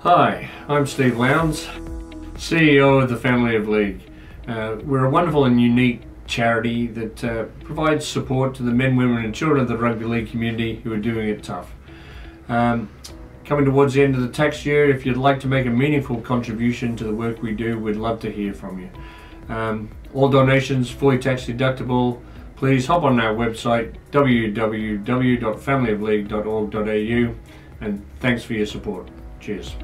Hi, I'm Steve Lowndes, CEO of the Family of League. Uh, we're a wonderful and unique charity that uh, provides support to the men, women, and children of the rugby league community who are doing it tough. Um, coming towards the end of the tax year, if you'd like to make a meaningful contribution to the work we do, we'd love to hear from you. Um, all donations fully tax deductible. Please hop on our website www.familyofleague.org.au and thanks for your support. Cheers.